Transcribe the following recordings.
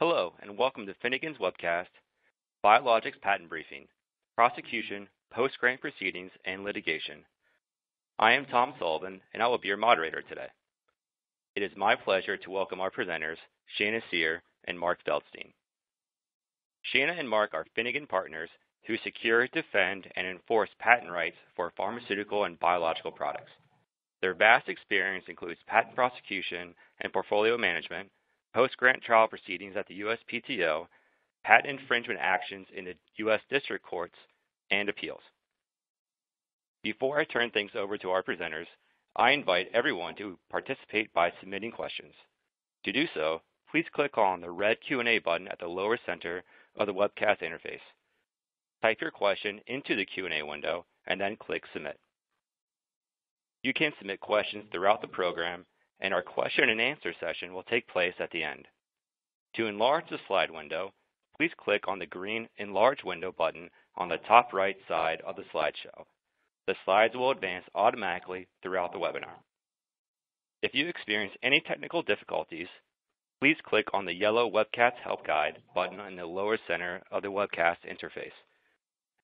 Hello, and welcome to Finnegan's webcast, Biologics Patent Briefing, Prosecution, Post-Grant Proceedings, and Litigation. I am Tom Sullivan, and I will be your moderator today. It is my pleasure to welcome our presenters, Shana Cyr and Mark Feldstein. Shana and Mark are Finnegan partners who secure, defend, and enforce patent rights for pharmaceutical and biological products. Their vast experience includes patent prosecution and portfolio management, post-grant trial proceedings at the USPTO, patent infringement actions in the U.S. District Courts, and appeals. Before I turn things over to our presenters, I invite everyone to participate by submitting questions. To do so, please click on the red Q&A button at the lower center of the webcast interface. Type your question into the Q&A window and then click Submit. You can submit questions throughout the program, and our question and answer session will take place at the end. To enlarge the slide window, please click on the green Enlarge Window button on the top right side of the slideshow. The slides will advance automatically throughout the webinar. If you experience any technical difficulties, please click on the yellow Webcast Help Guide button in the lower center of the webcast interface.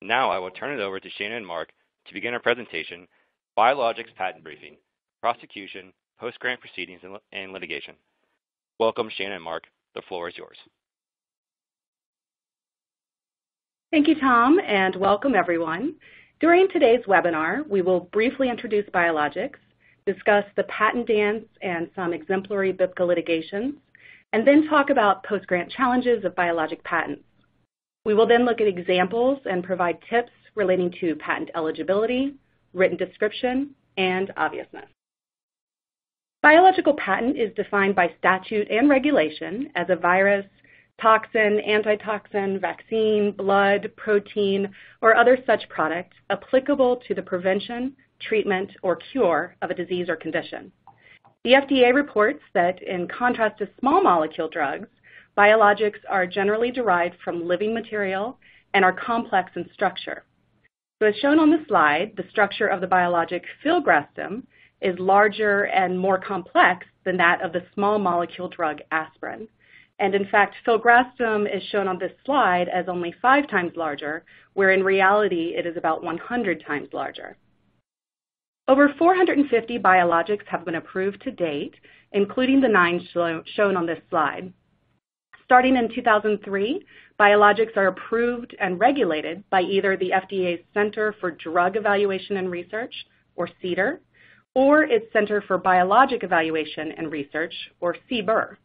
Now I will turn it over to Shana and Mark to begin our presentation, Biologics Patent Briefing, Prosecution, Post-Grant Proceedings, and Litigation. Welcome, Shannon and Mark. The floor is yours. Thank you, Tom, and welcome everyone. During today's webinar, we will briefly introduce biologics, discuss the patent dance and some exemplary BPCIA litigations, and then talk about post-grant challenges of biologic patents. We will then look at examples and provide tips relating to patent eligibility, written description, and obviousness. Biological patent is defined by statute and regulation as a virus, toxin, antitoxin, vaccine, blood, protein, or other such product applicable to the prevention, treatment, or cure of a disease or condition. The FDA reports that in contrast to small molecule drugs, biologics are generally derived from living material and are complex in structure. So as shown on the slide, the structure of the biologic filgrastim is larger and more complex than that of the small molecule drug aspirin. And in fact, filgrastim is shown on this slide as only five times larger, where in reality it is about 100 times larger. Over 450 biologics have been approved to date, including the nine shown on this slide. Starting in 2003, biologics are approved and regulated by either the FDA's Center for Drug Evaluation and Research, or CDER, or its Center for Biologic Evaluation and Research, or CBER.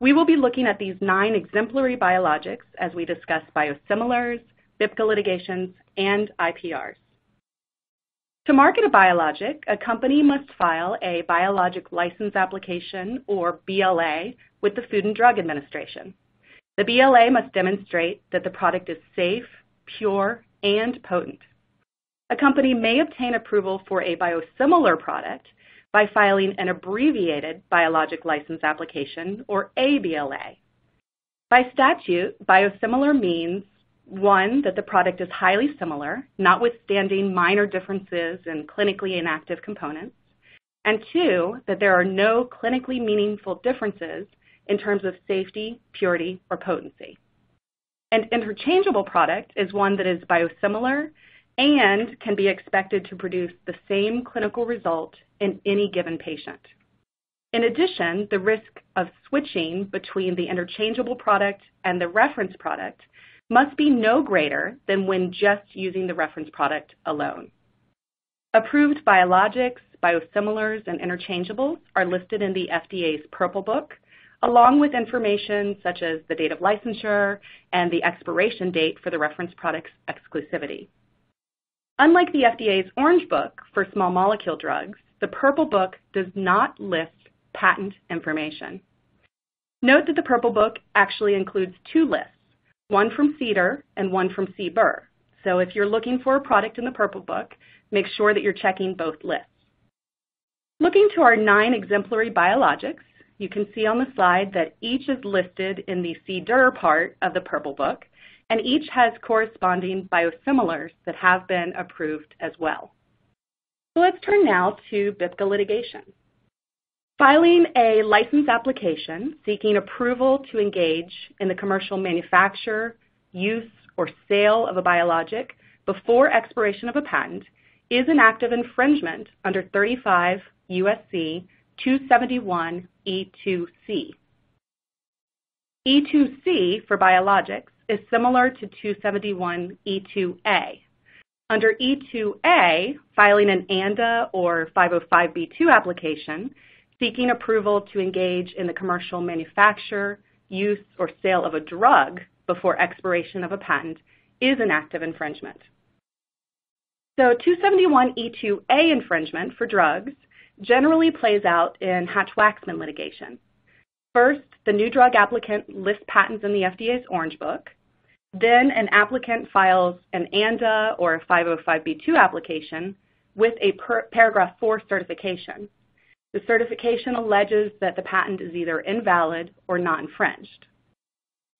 We will be looking at these nine exemplary biologics as we discuss biosimilars, BPCIA litigations, and IPRs. To market a biologic, a company must file a Biologic License Application, or BLA, with the Food and Drug Administration. The BLA must demonstrate that the product is safe, pure, and potent. A company may obtain approval for a biosimilar product by filing an abbreviated biologic License Application, or ABLA. By statute, biosimilar means, one, that the product is highly similar, notwithstanding minor differences in clinically inactive components, and two, that there are no clinically meaningful differences in terms of safety, purity, or potency. An interchangeable product is one that is biosimilar and can be expected to produce the same clinical result in any given patient. In addition, the risk of switching between the interchangeable product and the reference product must be no greater than when just using the reference product alone. Approved biologics, biosimilars, and interchangeables are listed in the FDA's Purple Book, along with information such as the date of licensure and the expiration date for the reference product's exclusivity. Unlike the FDA's Orange Book for small molecule drugs, the Purple Book does not list patent information. Note that the Purple Book actually includes two lists, one from CDER and one from CBER. So if you're looking for a product in the Purple Book, make sure that you're checking both lists. Looking to our nine exemplary biologics, you can see on the slide that each is listed in the CDER part of the Purple Book, and each has corresponding biosimilars that have been approved as well. So let's turn now to BPCIA litigation. Filing a license application seeking approval to engage in the commercial manufacture, use, or sale of a biologic before expiration of a patent is an act of infringement under 35 U.S.C. 271 E2C. E2C for biologics is similar to 271 E2A. Under E2A, filing an ANDA or 505b2 application seeking approval to engage in the commercial manufacture, use, or sale of a drug before expiration of a patent is an act of infringement. So 271E2A infringement for drugs generally plays out in Hatch-Waxman litigation. First, the new drug applicant lists patents in the FDA's Orange Book. Then an applicant files an ANDA or a 505b2 application with a paragraph 4 certification. The certification alleges that the patent is either invalid or not infringed.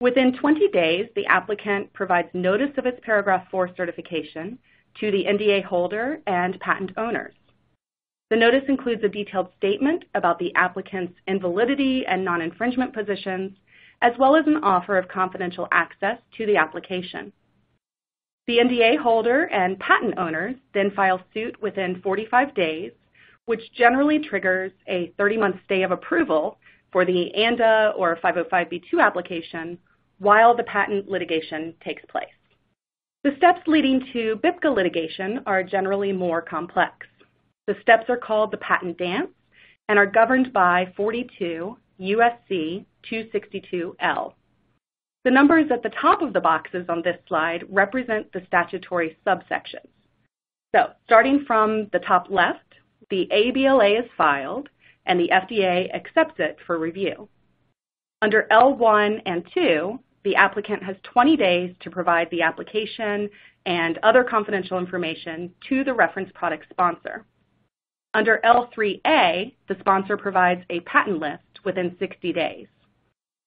Within 20 days, the applicant provides notice of its paragraph 4 certification to the NDA holder and patent owners. The notice includes a detailed statement about the applicant's invalidity and non-infringement positions, as well as an offer of confidential access to the application. The NDA holder and patent owners then file suit within 45 days which generally triggers a 30-month stay of approval for the ANDA or 505b2 application while the patent litigation takes place. The steps leading to BPCIA litigation are generally more complex. The steps are called the patent dance and are governed by 42 USC 262L. The numbers at the top of the boxes on this slide represent the statutory subsections. So starting from the top left, the ABLA is filed and the FDA accepts it for review. Under L1 and 2, the applicant has 20 days to provide the application and other confidential information to the reference product sponsor. Under L3A, the sponsor provides a patent list within 60 days.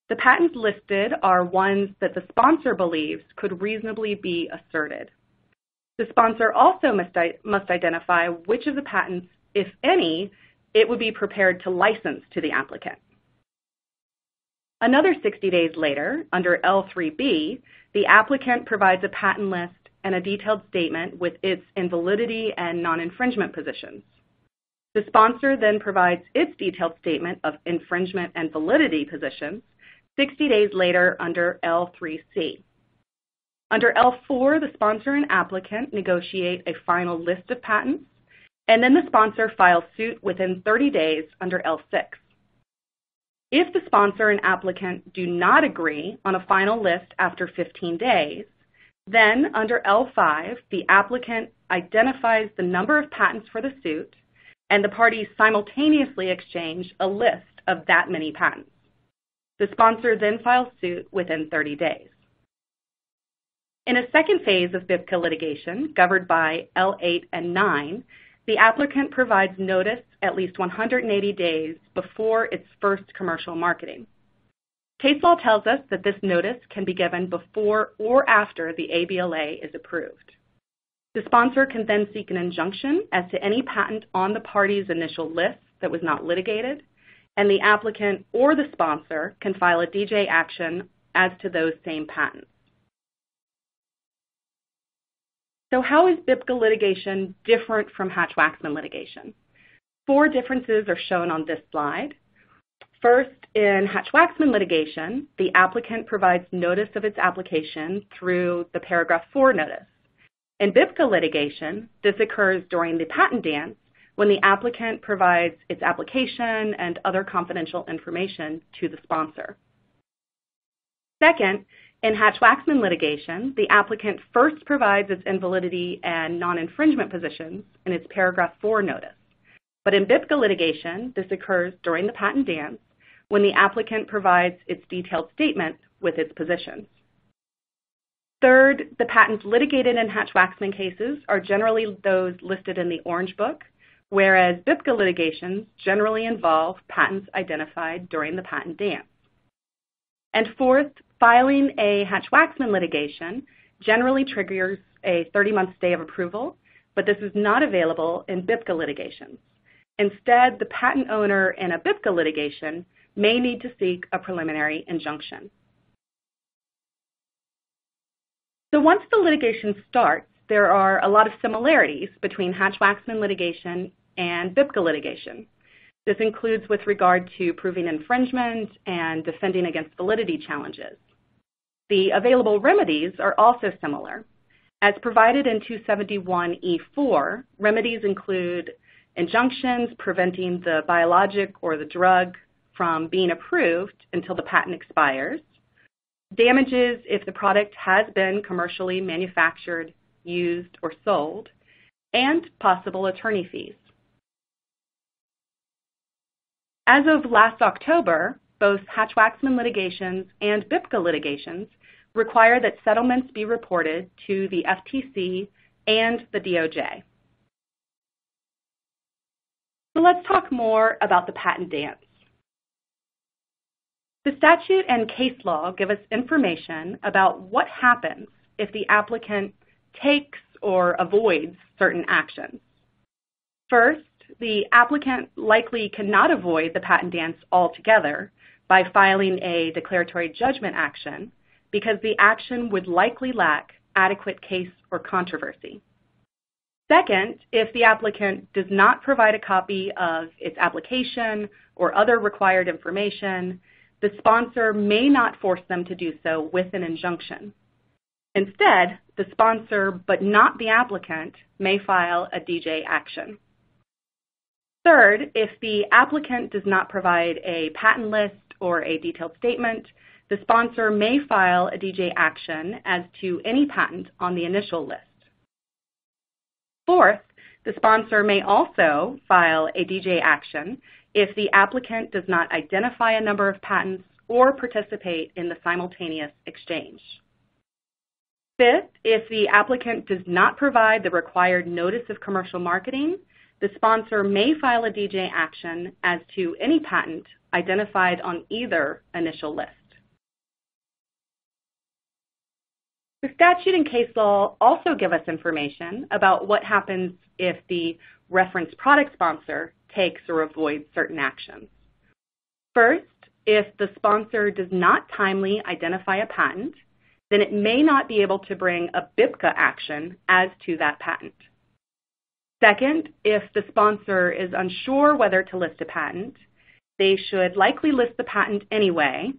The patents listed are ones that the sponsor believes could reasonably be asserted. The sponsor also must, must identify which of the patents if any, it would be prepared to license to the applicant. Another 60 days later, under L3B, the applicant provides a patent list and a detailed statement with its invalidity and non-infringement positions. The sponsor then provides its detailed statement of infringement and validity positions 60 days later under L3C. Under L4, the sponsor and applicant negotiate a final list of patents and then the sponsor files suit within 30 days under L6. If the sponsor and applicant do not agree on a final list after 15 days, then under L5, the applicant identifies the number of patents for the suit, and the parties simultaneously exchange a list of that many patents. The sponsor then files suit within 30 days. In a second phase of BPCIA litigation, governed by L8 and 9, the applicant provides notice at least 180 days before its first commercial marketing. Case law tells us that this notice can be given before or after the ABLA is approved. The sponsor can then seek an injunction as to any patent on the party's initial list that was not litigated, and the applicant or the sponsor can file a DJ action as to those same patents. So how is BPCIA litigation different from Hatch-Waxman litigation? Four differences are shown on this slide. First, in Hatch-Waxman litigation, the applicant provides notice of its application through the paragraph 4 notice. In BPCIA litigation, this occurs during the patent dance when the applicant provides its application and other confidential information to the sponsor. Second, in Hatch-Waxman litigation, the applicant first provides its invalidity and non-infringement positions in its paragraph 4 notice. But in BPCIA litigation, this occurs during the patent dance when the applicant provides its detailed statement with its positions. Third, the patents litigated in Hatch-Waxman cases are generally those listed in the Orange Book, whereas BPCIA litigations generally involve patents identified during the patent dance. And fourth, Filing a Hatch-Waxman litigation generally triggers a 30-month stay of approval, but this is not available in BPCIA litigations. Instead, the patent owner in a BPCIA litigation may need to seek a preliminary injunction. Once the litigation starts, there are a lot of similarities between Hatch-Waxman litigation and BPCIA litigation. This includes with regard to proving infringement and defending against validity challenges. The available remedies are also similar. As provided in 271E4, remedies include injunctions preventing the biologic or the drug from being approved until the patent expires, damages if the product has been commercially manufactured, used, or sold, and possible attorney fees. As of last October, both Hatch-Waxman litigations and BPCIA litigations require that settlements be reported to the FTC and the DOJ. So let's talk more about the patent dance. The statute and case law give us information about what happens if the applicant takes or avoids certain actions. First, the applicant likely cannot avoid the patent dance altogether by filing a declaratory judgment action because the action would likely lack adequate case or controversy. Second, if the applicant does not provide a copy of its application or other required information, the sponsor may not force them to do so with an injunction. Instead, the sponsor, but not the applicant, may file a DJ action. Third, if the applicant does not provide a patent list or a detailed statement, the sponsor may file a DJ action as to any patent on the initial list. Fourth, the sponsor may also file a DJ action if the applicant does not identify a number of patents or participate in the simultaneous exchange. Fifth, if the applicant does not provide the required notice of commercial marketing, the sponsor may file a DJ action as to any patent identified on either initial list. The statute and case law also give us information about what happens if the reference product sponsor takes or avoids certain actions. First, if the sponsor does not timely identify a patent, then it may not be able to bring a BPCIA action as to that patent. Second, if the sponsor is unsure whether to list a patent, they should likely list the patent anyway,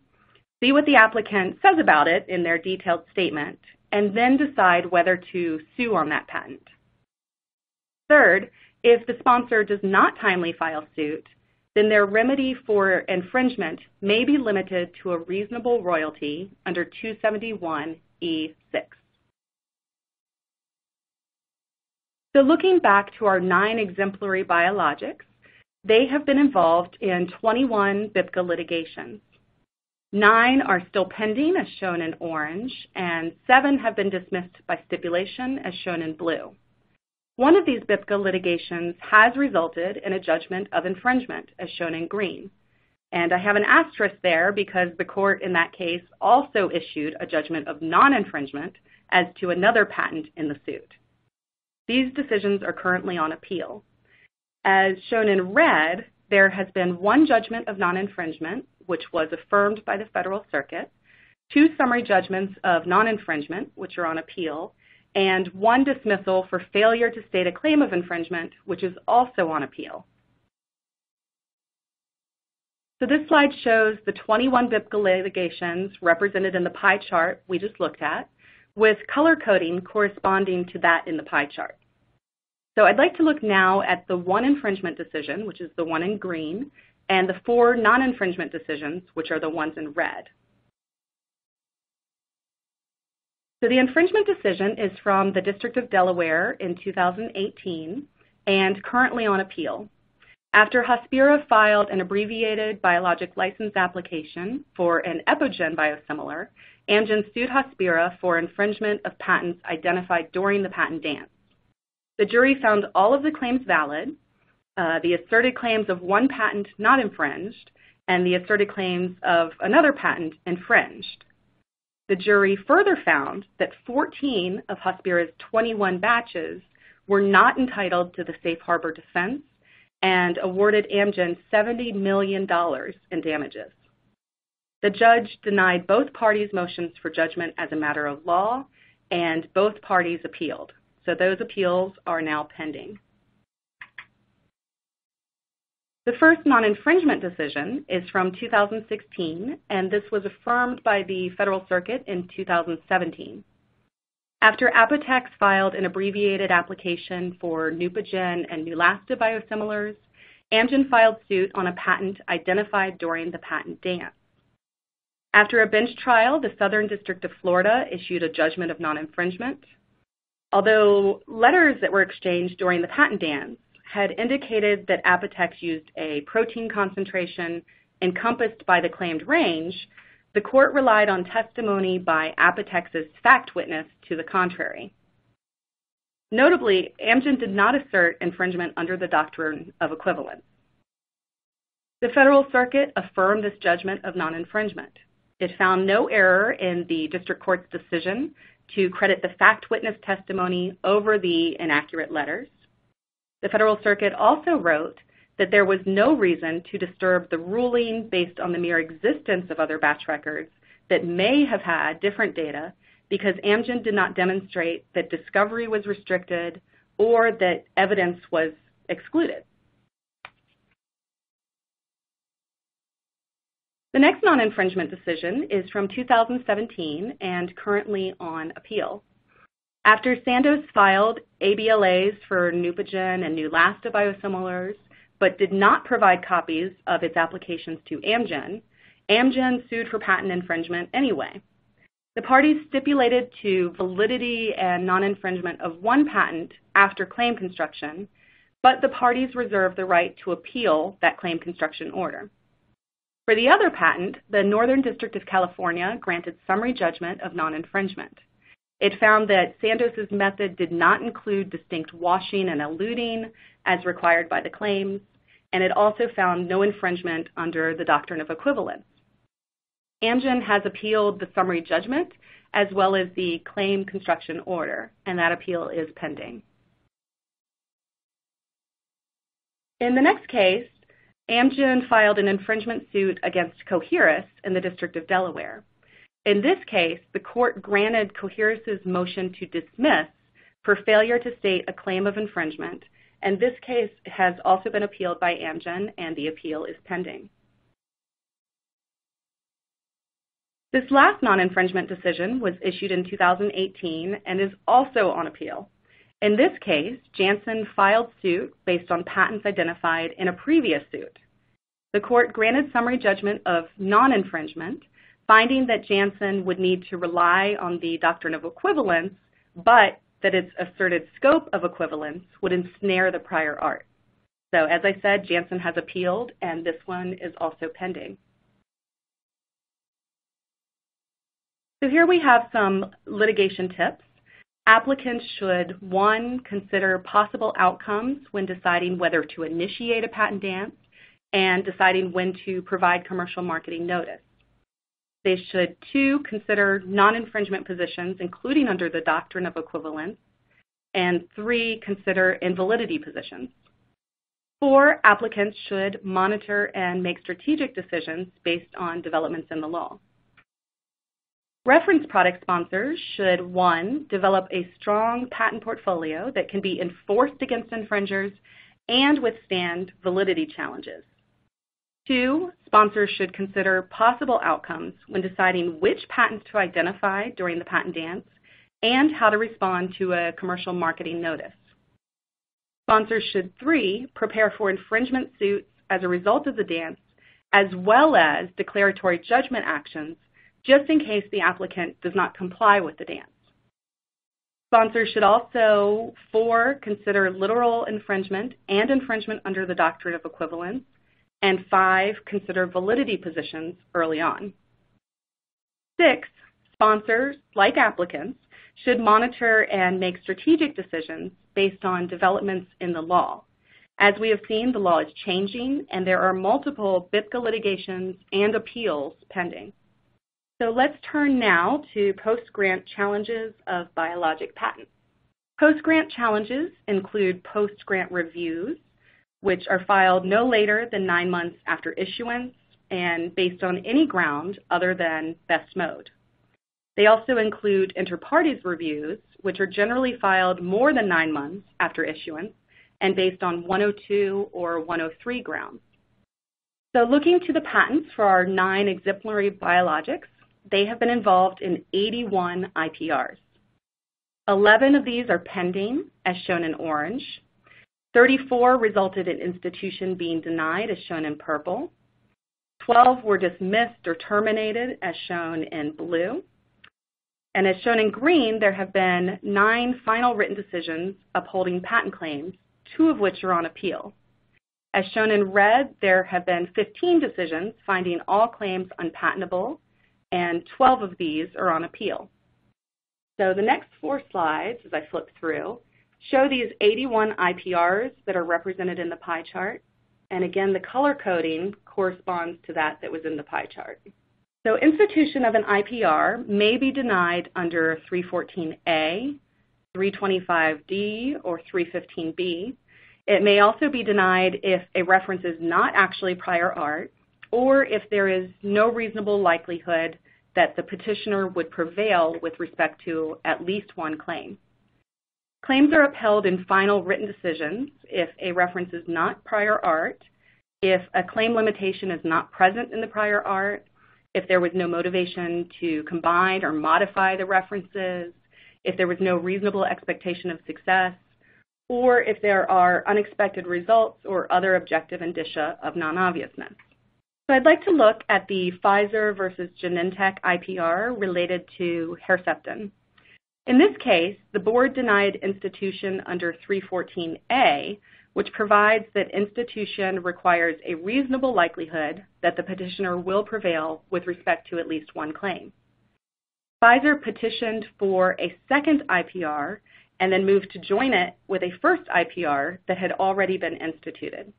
see what the applicant says about it in their detailed statement, and then decide whether to sue on that patent. Third, if the sponsor does not timely file suit, then their remedy for infringement may be limited to a reasonable royalty under 271E6. So looking back to our nine exemplary biologics, they have been involved in 21 BPCIA litigations. Nine are still pending, as shown in orange, and seven have been dismissed by stipulation, as shown in blue. One of these BPCIA litigations has resulted in a judgment of infringement, as shown in green. And I have an asterisk there because the court in that case also issued a judgment of non-infringement as to another patent in the suit. These decisions are currently on appeal. As shown in red, there has been one judgment of non-infringement, which was affirmed by the Federal Circuit, two summary judgments of non-infringement, which are on appeal, and one dismissal for failure to state a claim of infringement, which is also on appeal. So this slide shows the 21 BPCIA litigations represented in the pie chart we just looked at, with color coding corresponding to that in the pie chart. So I'd like to look now at the one infringement decision, which is the one in green, and the four non-infringement decisions, which are the ones in red. So the infringement decision is from the District of Delaware in 2018 and currently on appeal. After Hospira filed an abbreviated biologic license application for an Epogen biosimilar, Amgen sued Hospira for infringement of patents identified during the patent dance. The jury found all of the claims valid, uh, the asserted claims of one patent not infringed, and the asserted claims of another patent infringed. The jury further found that 14 of Hospira's 21 batches were not entitled to the safe harbor defense, and awarded Amgen $70 million in damages. The judge denied both parties' motions for judgment as a matter of law, and both parties appealed. So those appeals are now pending. The first non-infringement decision is from 2016, and this was affirmed by the Federal Circuit in 2017. After Apotex filed an abbreviated application for Neupogen and Neulasta biosimilars, Amgen filed suit on a patent identified during the patent dance. After a bench trial, the Southern District of Florida issued a judgment of non-infringement. Although letters that were exchanged during the patent dance had indicated that Apotex used a protein concentration encompassed by the claimed range, the court relied on testimony by Apotex's fact witness to the contrary. Notably, Amgen did not assert infringement under the doctrine of equivalents. The Federal Circuit affirmed this judgment of non-infringement. It found no error in the district court's decision to credit the fact witness testimony over the inaccurate letters. The Federal Circuit also wrote that there was no reason to disturb the ruling based on the mere existence of other batch records that may have had different data because Amgen did not demonstrate that discovery was restricted or that evidence was excluded. The next non-infringement decision is from 2017 and currently on appeal. After Sandoz filed ABLAs for Neupogen and Neulasta biosimilars, but did not provide copies of its applications to Amgen, Amgen sued for patent infringement anyway. The parties stipulated to validity and non-infringement of one patent after claim construction, but the parties reserved the right to appeal that claim construction order. For the other patent, the Northern District of California granted summary judgment of non-infringement. It found that Sandoz's method did not include distinct washing and eluting as required by the claims, and it also found no infringement under the doctrine of equivalents. Amgen has appealed the summary judgment as well as the claim construction order, and that appeal is pending. In the next case, Amgen filed an infringement suit against Coherus in the District of Delaware. In this case, the court granted Coherus's motion to dismiss for failure to state a claim of infringement, and this case has also been appealed by Amgen, and the appeal is pending. This last non-infringement decision was issued in 2018 and is also on appeal. In this case, Janssen filed suit based on patents identified in a previous suit. The court granted summary judgment of non-infringement finding that Janssen would need to rely on the doctrine of equivalents, but that its asserted scope of equivalence would ensnare the prior art. So as I said, Janssen has appealed, and this one is also pending. So here we have some litigation tips. Applicants should, one, consider possible outcomes when deciding whether to initiate a patent dance and deciding when to provide commercial marketing notice. They should, two, consider non-infringement positions, including under the doctrine of equivalents, and three, consider invalidity positions. Four, applicants should monitor and make strategic decisions based on developments in the law. Reference product sponsors should, one, develop a strong patent portfolio that can be enforced against infringers and withstand validity challenges. Two, sponsors should consider possible outcomes when deciding which patents to identify during the patent dance and how to respond to a commercial marketing notice. Sponsors should, three, prepare for infringement suits as a result of the dance, as well as declaratory judgment actions, just in case the applicant does not comply with the dance. Sponsors should also, four, consider literal infringement and infringement under the doctrine of equivalents, and five, consider validity positions early on. Six, sponsors, like applicants, should monitor and make strategic decisions based on developments in the law. As we have seen, the law is changing, and there are multiple BPCIA litigations and appeals pending. So let's turn now to post-grant challenges of biologic patents. Post-grant challenges include post-grant reviews, which are filed no later than nine months after issuance and based on any ground other than best mode. They also include inter partes reviews, which are generally filed more than nine months after issuance and based on 102 or 103 grounds. So looking to the patents for our nine exemplary biologics, they have been involved in 81 IPRs. 11 of these are pending, as shown in orange. 34 resulted in institution being denied, as shown in purple. 12 were dismissed or terminated, as shown in blue. And as shown in green, there have been nine final written decisions upholding patent claims, two of which are on appeal. As shown in red, there have been 15 decisions finding all claims unpatentable, and 12 of these are on appeal. So the next four slides, as I flip through, show these 81 IPRs that are represented in the pie chart. And again, the color coding corresponds to that that was in the pie chart. So institution of an IPR may be denied under 314A, 325D, or 315B. It may also be denied if a reference is not actually prior art or if there is no reasonable likelihood that the petitioner would prevail with respect to at least one claim. Claims are upheld in final written decisions if a reference is not prior art, if a claim limitation is not present in the prior art, if there was no motivation to combine or modify the references, if there was no reasonable expectation of success, or if there are unexpected results or other objective indicia of non-obviousness. So I'd like to look at the Pfizer versus Genentech IPR related to Herceptin. In this case, the board denied institution under 314A, which provides that institution requires a reasonable likelihood that the petitioner will prevail with respect to at least one claim. Pfizer petitioned for a second IPR and then moved to join it with a first IPR that had already been instituted.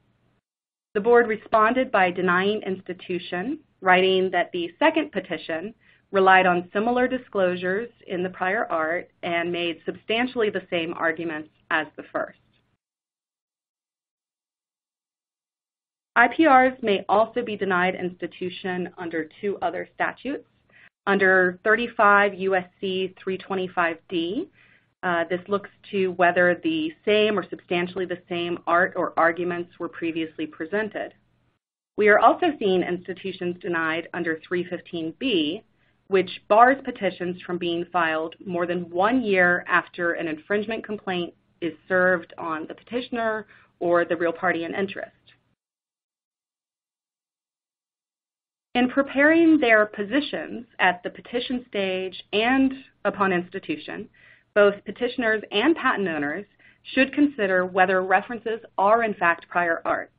The board responded by denying institution, writing that the second petition relied on similar disclosures in the prior art and made substantially the same arguments as the first. IPRs may also be denied institution under two other statutes. Under 35 USC 325D, uh, this looks to whether the same or substantially the same art or arguments were previously presented. We are also seeing institutions denied under 315B which bars petitions from being filed more than one year after an infringement complaint is served on the petitioner or the real party in interest. In preparing their positions at the petition stage and upon institution, both petitioners and patent owners should consider whether references are in fact prior art.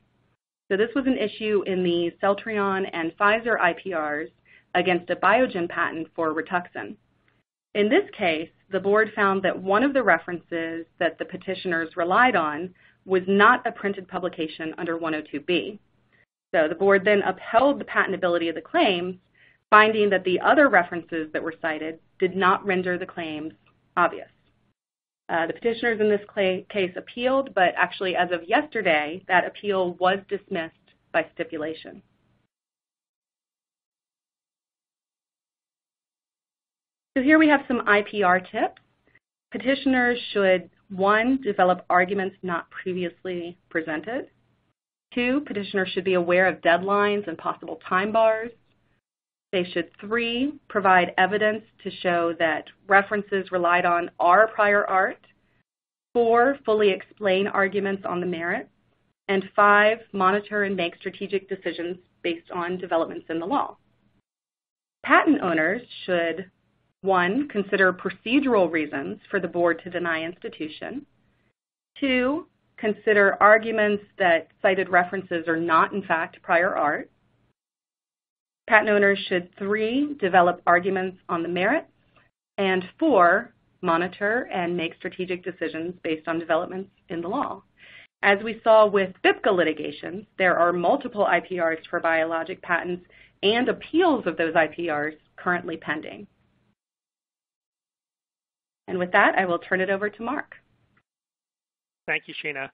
So this was an issue in the Celltrion and Pfizer IPRs against a Biogen patent for Rituxan. In this case, the board found that one of the references that the petitioners relied on was not a printed publication under 102B. So the board then upheld the patentability of the claims, finding that the other references that were cited did not render the claims obvious. Uh, the petitioners in this case appealed, but actually as of yesterday, that appeal was dismissed by stipulation. So here we have some IPR tips. Petitioners should, one, develop arguments not previously presented. Two, petitioners should be aware of deadlines and possible time bars. They should, three, provide evidence to show that references relied on are prior art. Four, fully explain arguments on the merits. And five, monitor and make strategic decisions based on developments in the law. Patent owners should one, consider procedural reasons for the board to deny institution. Two, consider arguments that cited references are not, in fact, prior art. Patent owners should, three, develop arguments on the merits. And four, monitor and make strategic decisions based on developments in the law. As we saw with BPCIA litigations, there are multiple IPRs for biologic patents and appeals of those IPRs currently pending. And with that, I will turn it over to Mark. Thank you, Sheena.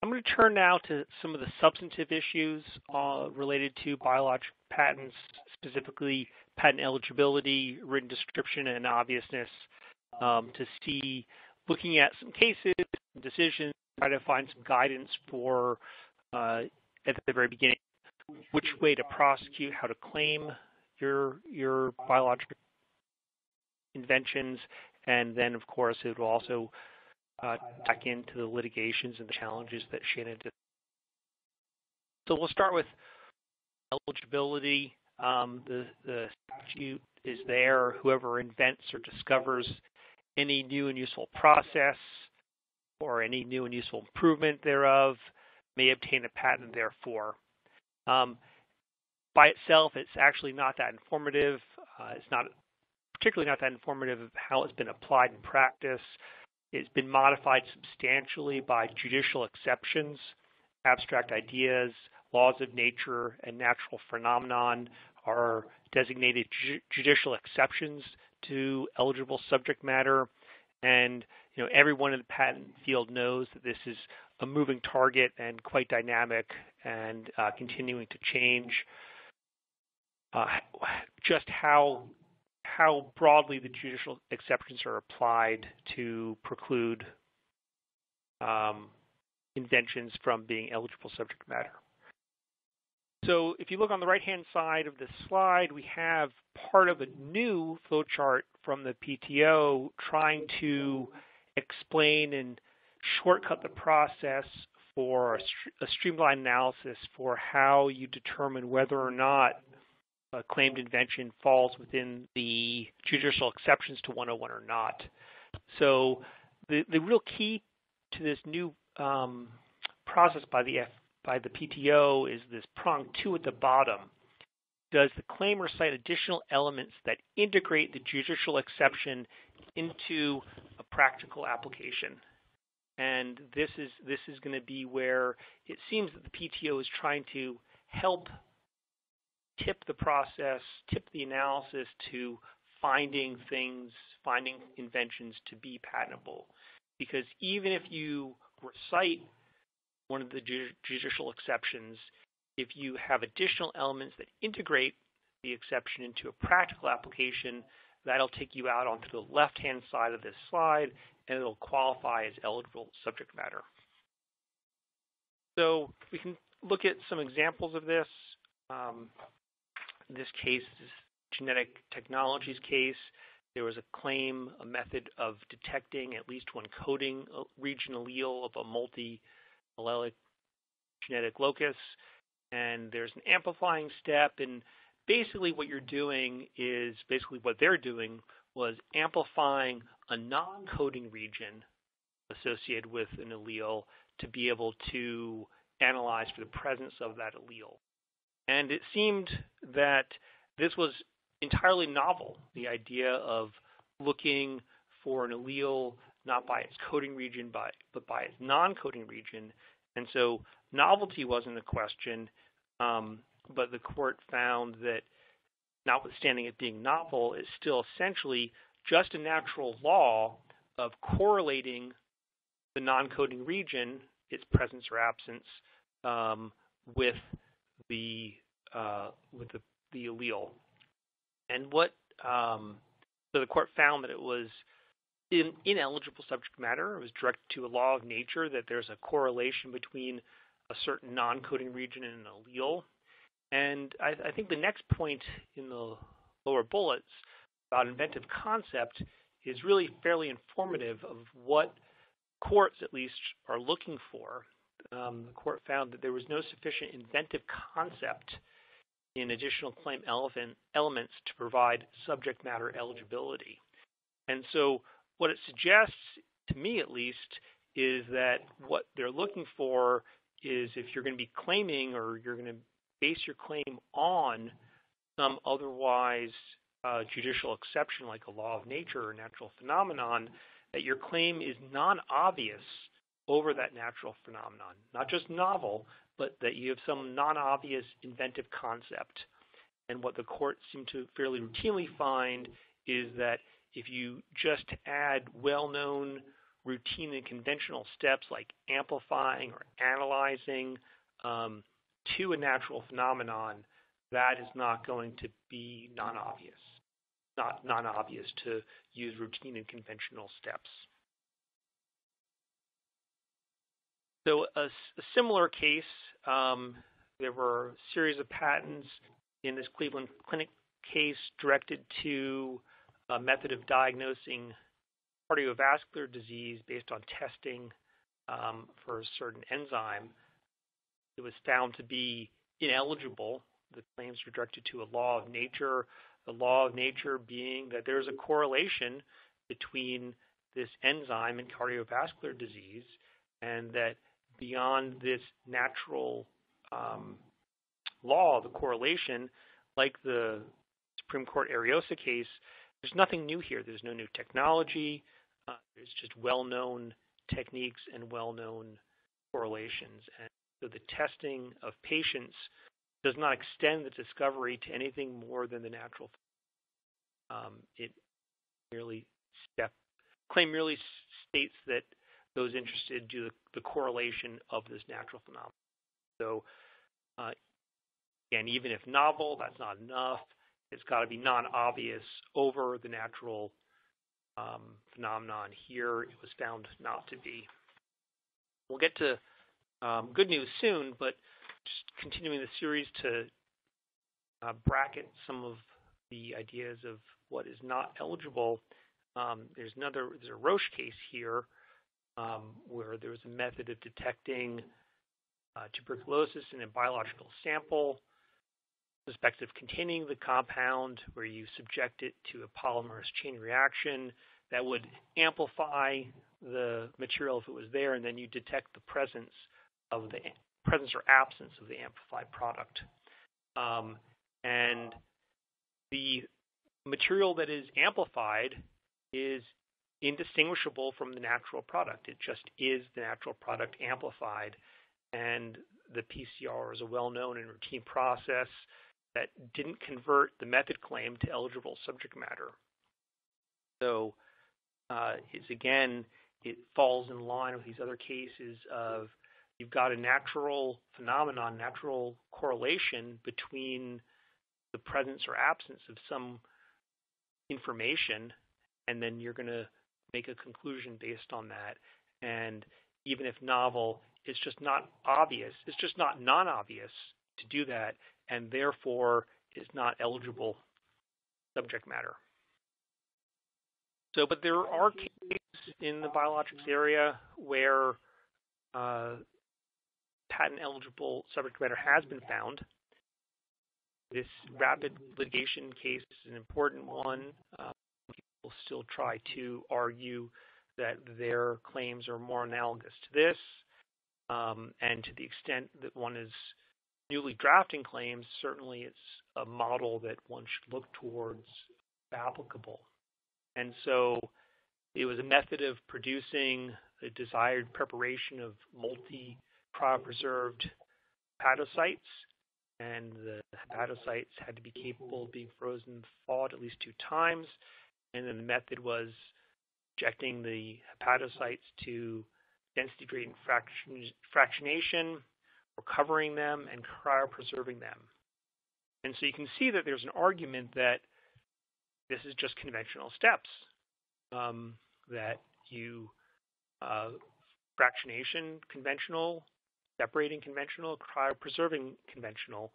I'm going to turn now to some of the substantive issues uh, related to biologic patents, specifically patent eligibility, written description, and obviousness, um, to see, looking at some cases, decisions, try to find some guidance for, uh, at the very beginning, which way to prosecute, how to claim your your biologic inventions, and then of course it will also uh, back into the litigations and the challenges that Shannon did. So we'll start with eligibility. Um, the, the statute is there. Whoever invents or discovers any new and useful process or any new and useful improvement thereof may obtain a patent therefore. Um, by itself, it's actually not that informative. Uh, it's not particularly not that informative of how it's been applied in practice. It's been modified substantially by judicial exceptions, abstract ideas, laws of nature, and natural phenomenon are designated ju judicial exceptions to eligible subject matter. And you know, everyone in the patent field knows that this is a moving target and quite dynamic and uh, continuing to change. Uh, just how how broadly the judicial exceptions are applied to preclude um, inventions from being eligible subject matter. So if you look on the right-hand side of this slide, we have part of a new flowchart from the PTO trying to explain and shortcut the process for a, streamlined analysis for how you determine whether or not a claimed invention falls within the judicial exceptions to 101 or not. So the, the real key to this new um, process by the F, by the PTO is this prong two at the bottom. Does the claim recite additional elements that integrate the judicial exception into a practical application? And this is this is going to be where it seems that the PTO is trying to help tip the process, tip the analysis to finding things, finding inventions to be patentable. Because even if you recite one of the judicial exceptions, if you have additional elements that integrate the exception into a practical application, that'll take you out onto the left-hand side of this slide, and it'll qualify as eligible subject matter. So we can look at some examples of this. Um, this case, this genetic technologies case, there was a claim, a method of detecting at least one coding uh, region allele of a multi-allelic genetic locus. And there's an amplifying step. And basically what you're doing is basically what they're doing was amplifying a non-coding region associated with an allele to be able to analyze for the presence of that allele. And it seemed that this was entirely novel, the idea of looking for an allele not by its coding region, but, but by its non-coding region. And so novelty wasn't a question, um, but the court found that notwithstanding it being novel, it's still essentially just a natural law of correlating the non-coding region, its presence or absence, um, with the uh, with the, the allele. And what um, so the court found that it was in, ineligible subject matter. It was directed to a law of nature that there's a correlation between a certain non-coding region and an allele. And I, I think the next point in the lower bullets about inventive concept is really fairly informative of what courts at least are looking for um, the court found that there was no sufficient inventive concept in additional claim elements to provide subject matter eligibility. And so what it suggests, to me at least, is that what they're looking for is if you're going to be claiming or you're going to base your claim on some otherwise uh, judicial exception like a law of nature or natural phenomenon, that your claim is non-obvious over that natural phenomenon. Not just novel, but that you have some non-obvious inventive concept. And what the courts seem to fairly routinely find is that if you just add well-known routine and conventional steps like amplifying or analyzing um, to a natural phenomenon, that is not going to be non-obvious, not non-obvious to use routine and conventional steps. So a, a similar case, um, there were a series of patents in this Cleveland Clinic case directed to a method of diagnosing cardiovascular disease based on testing um, for a certain enzyme. It was found to be ineligible. The claims were directed to a law of nature, the law of nature being that there's a correlation between this enzyme and cardiovascular disease, and that beyond this natural um, law, the correlation, like the Supreme Court Ariosa case, there's nothing new here. There's no new technology. Uh, there's just well-known techniques and well-known correlations. And so the testing of patients does not extend the discovery to anything more than the natural. Um, it merely step claim merely states that those interested do the, correlation of this natural phenomenon. So uh, again, even if novel, that's not enough. It's got to be non-obvious over the natural um, phenomenon. Here, it was found not to be. We'll get to um, good news soon, but just continuing the series to uh, bracket some of the ideas of what is not eligible. Um, there's another, there's a Roche case here um, where there was a method of detecting uh, tuberculosis in a biological sample suspected of containing the compound where you subject it to a polymerase chain reaction that would amplify the material if it was there, and then you detect the presence of the presence or absence of the amplified product. Um, and the material that is amplified is indistinguishable from the natural product. It just is the natural product amplified. And the PCR is a well-known and routine process that didn't convert the method claim to eligible subject matter. So uh, it's again, it falls in line with these other cases of you've got a natural phenomenon, natural correlation between the presence or absence of some information, and then you're going to make a conclusion based on that. And even if novel, it's just not obvious. It's just not non-obvious to do that and therefore is not eligible subject matter. So, but there are cases in the biologics area where uh, patent eligible subject matter has been found. This rapid litigation case is an important one. Uh, people still try to argue that their claims are more analogous to this. Um, and to the extent that one is newly drafting claims, certainly it's a model that one should look towards applicable. And so it was a method of producing the desired preparation of multi-cryopreserved hepatocytes, and the hepatocytes had to be capable of being frozen thawed at least two times. And then the method was injecting the hepatocytes to density gradient fraction, fractionation recovering them, and cryopreserving them. And so you can see that there's an argument that this is just conventional steps, um, that you uh, fractionation conventional, separating conventional, cryopreserving conventional,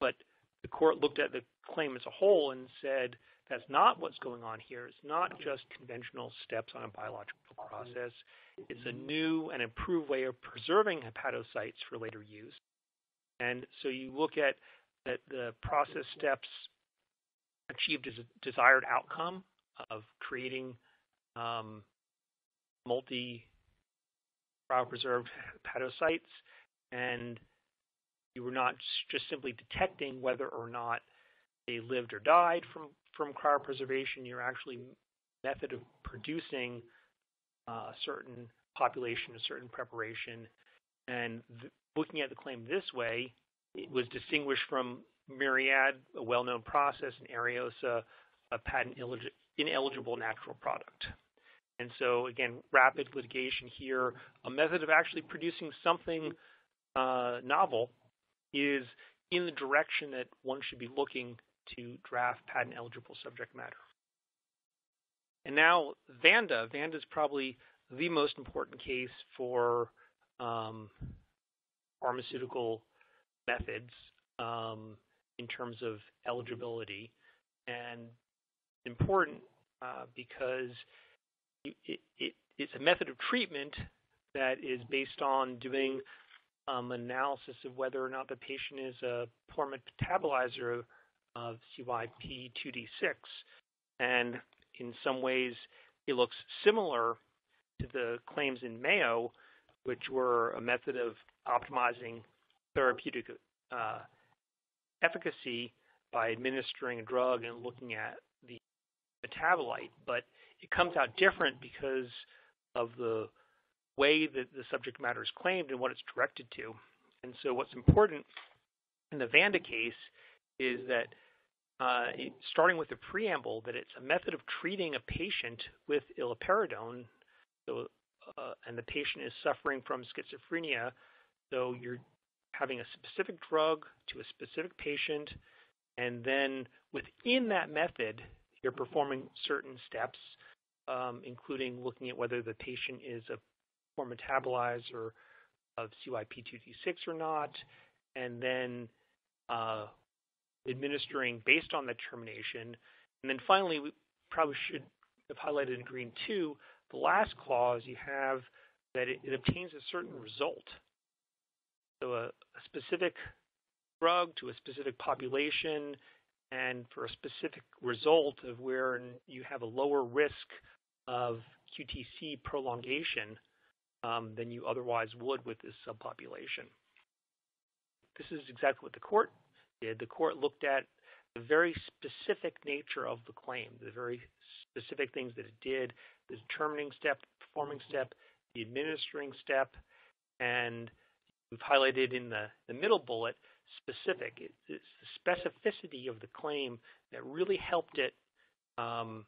but the court looked at the claim as a whole and said that's not what's going on here. It's not just conventional steps on a biological process. It's a new and improved way of preserving hepatocytes for later use. And so you look at that the process steps achieved as a desired outcome of creating um, multi cryopreserved hepatocytes, and you were not just simply detecting whether or not they lived or died from, from cryopreservation. You're actually method of producing uh, a certain population, a certain preparation. And looking at the claim this way, it was distinguished from Myriad, a well-known process, and Ariosa, a patent ineligible natural product. And so again, rapid litigation here, a method of actually producing something uh, novel is in the direction that one should be looking to draft patent eligible subject matter. And now Vanda. Vanda is probably the most important case for um, pharmaceutical methods um, in terms of eligibility. And important uh, because it, it, it's a method of treatment that is based on doing um, analysis of whether or not the patient is a poor metabolizer of CYP2D6. And in some ways, it looks similar to the claims in Mayo, which were a method of optimizing therapeutic uh, efficacy by administering a drug and looking at the metabolite. But it comes out different because of the way that the subject matter is claimed and what it's directed to. And so what's important in the Vanda case is that uh, starting with the preamble, that it's a method of treating a patient with iloperidone, so, uh, and the patient is suffering from schizophrenia, so you're having a specific drug to a specific patient, and then within that method, you're performing certain steps, um, including looking at whether the patient is a poor metabolizer of CYP2D6 or not, and then uh, administering based on that termination. And then finally, we probably should have highlighted in green too, the last clause you have that it, it obtains a certain result. So a, a specific drug to a specific population and for a specific result of where you have a lower risk of QTC prolongation um, than you otherwise would with this subpopulation. This is exactly what the court did. The court looked at the very specific nature of the claim, the very specific things that it did, the determining step, the performing step, the administering step, and we've highlighted in the, the middle bullet specific. It, it's the specificity of the claim that really helped it um,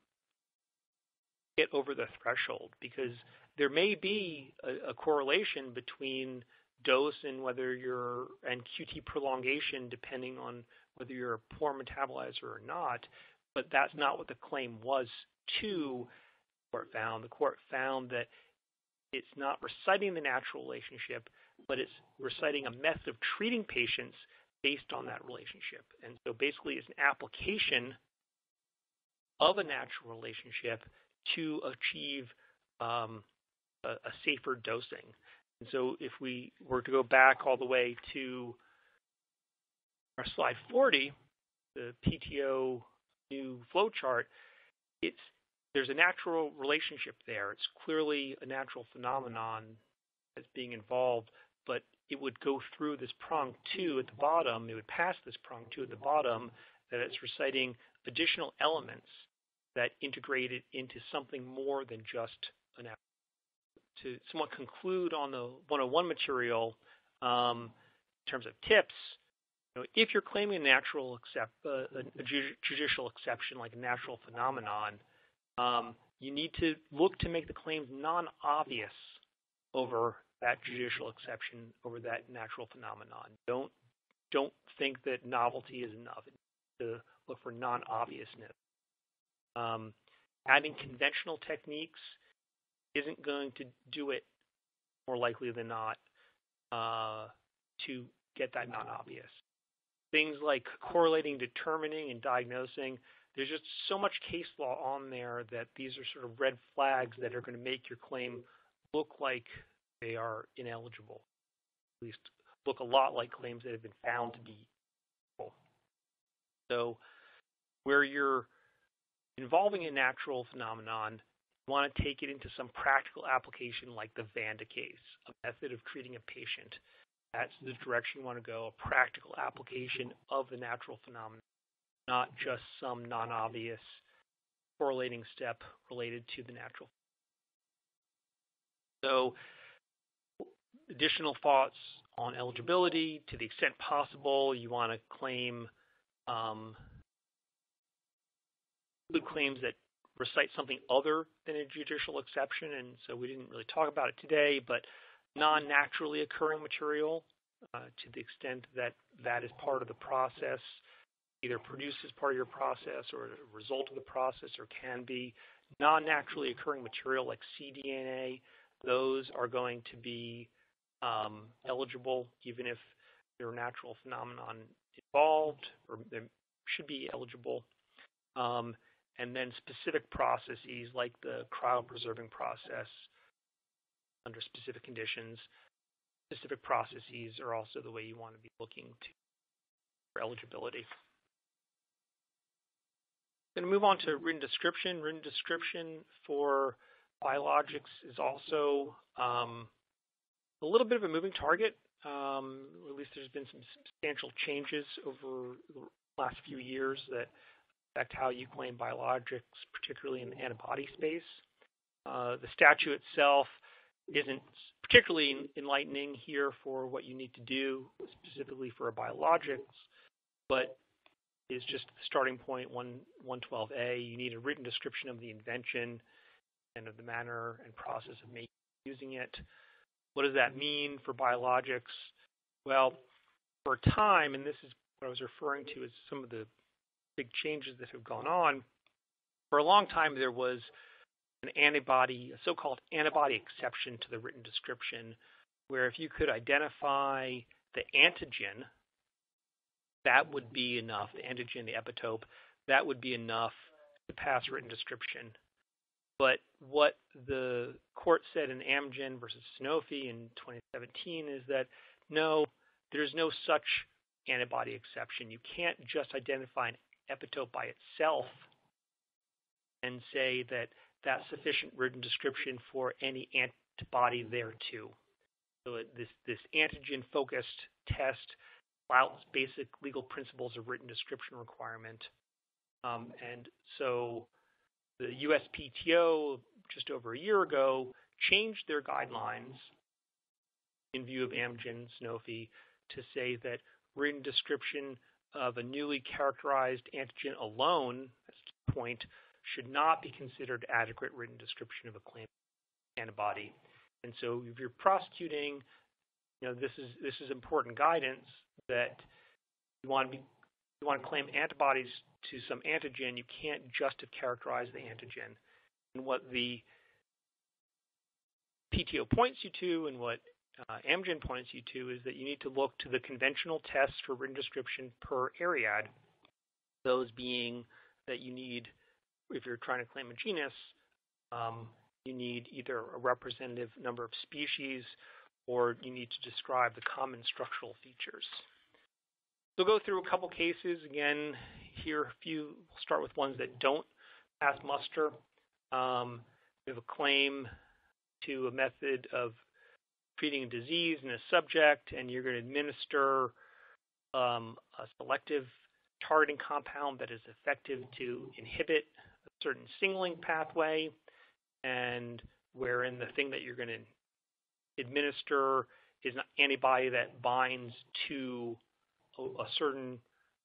get over the threshold because there may be a, a correlation between dose and whether you're and QT prolongation depending on whether you're a poor metabolizer or not, but that's not what the claim was to the court found. The court found that it's not reciting the natural relationship, but it's reciting a method of treating patients based on that relationship. And so basically it's an application of a natural relationship to achieve um, a, a safer dosing. And so if we were to go back all the way to our slide 40, the PTO new flow chart, it's there's a natural relationship there. It's clearly a natural phenomenon that's being involved, but it would go through this prong two at the bottom. It would pass this prong two at the bottom that it's reciting additional elements that integrate it into something more than just an. To somewhat conclude on the 101 material, um, in terms of tips, you know, if you're claiming a natural uh, a judicial exception like a natural phenomenon, um, you need to look to make the claims non-obvious over that judicial exception, over that natural phenomenon. Don't don't think that novelty is enough. To look for non-obviousness. Um, adding conventional techniques isn't going to do it more likely than not uh, to get that non-obvious. Things like correlating, determining, and diagnosing, there's just so much case law on there that these are sort of red flags that are going to make your claim look like they are ineligible, at least look a lot like claims that have been found to be. So where you're involving a natural phenomenon, want to take it into some practical application like the Vanda case, a method of treating a patient. That's the direction you want to go, a practical application of the natural phenomenon, not just some non-obvious correlating step related to the natural. So additional thoughts on eligibility, to the extent possible, you want to claim um, claims that recite something other than a judicial exception, and so we didn't really talk about it today, but non-naturally occurring material, uh, to the extent that that is part of the process, either produced as part of your process or a result of the process or can be non-naturally occurring material like cDNA, those are going to be um, eligible even if there are natural phenomenon involved or they should be eligible. Um, and then specific processes like the cryopreserving process under specific conditions. Specific processes are also the way you want to be looking to for eligibility. I'm going to move on to written description. Written description for biologics is also um, a little bit of a moving target. Um, at least there's been some substantial changes over the last few years that affect how you claim biologics, particularly in the antibody space. Uh, the statute itself isn't particularly enlightening here for what you need to do specifically for a biologics, but is just the starting point, 1, 112A. You need a written description of the invention and of the manner and process of making using it. What does that mean for biologics? Well, for time, and this is what I was referring to as some of the big changes that have gone on. For a long time, there was an antibody, a so-called antibody exception to the written description, where if you could identify the antigen, that would be enough, the antigen, the epitope, that would be enough to pass written description. But what the court said in Amgen versus Sanofi in 2017 is that no, there's no such antibody exception. You can't just identify an epitope by itself and say that that's sufficient written description for any antibody there too. So this, this antigen-focused test flouts basic legal principles of written description requirement. Um, and so the USPTO, just over a year ago, changed their guidelines in view of Amgen, Sanofi, to say that written description of a newly characterized antigen alone, that's the point, should not be considered adequate written description of a claim antibody. And so if you're prosecuting, you know, this is this is important guidance that you want to be you want to claim antibodies to some antigen, you can't just have characterized the antigen. And what the PTO points you to and what uh, Amgen points you to is that you need to look to the conventional tests for written description per Ariad, those being that you need, if you're trying to claim a genus, um, you need either a representative number of species or you need to describe the common structural features. So we'll go through a couple cases. Again, here a few, we'll start with ones that don't pass muster. Um, we have a claim to a method of treating a disease in a subject, and you're going to administer um, a selective targeting compound that is effective to inhibit a certain signaling pathway, and wherein the thing that you're going to administer is an antibody that binds to a, a certain